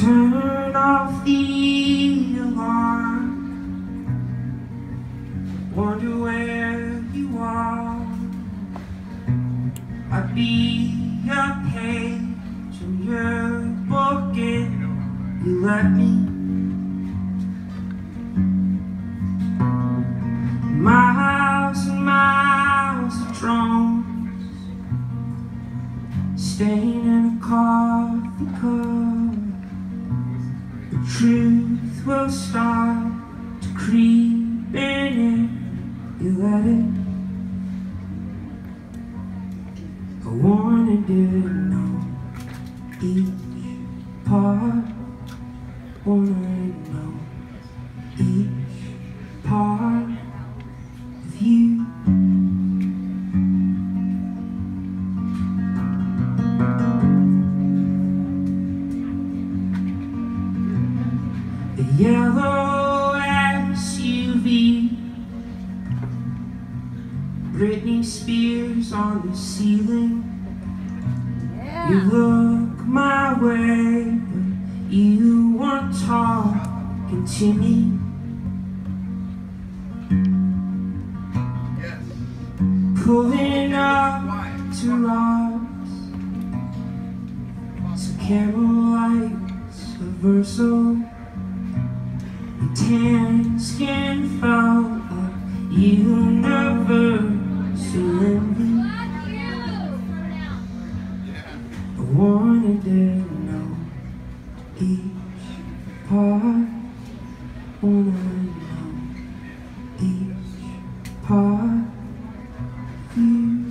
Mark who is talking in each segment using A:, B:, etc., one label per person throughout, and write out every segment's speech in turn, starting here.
A: Turn off the alarm Wonder where you are. I'd be a page in your book if you let me. Miles and miles of drones. Staying in a coffee cup. Truth will start to creep in if you let it. I wanted to know each part. Wanna know The yellow SUV. Britney Spears on the ceiling. You look my way, but you weren't talking to me. Pulling up to rocks, some camel lights. The tan skin felt like universal. I wanted to know each part. Wanna know each part you.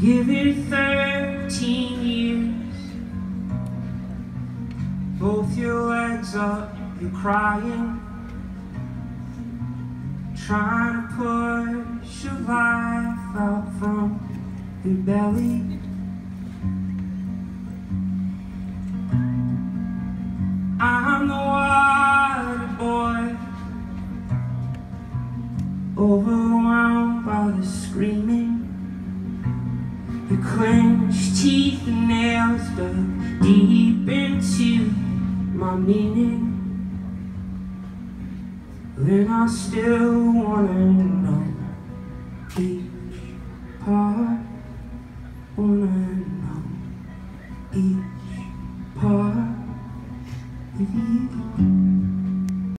A: Give it 13 years. Both your legs up, you're crying. Trying to push your life out from your belly. I'm the water boy, overwhelmed by the screaming. Your clenched teeth and nails dug deep into my meaning. Then I still wanna know each part. Wanna know each part of you.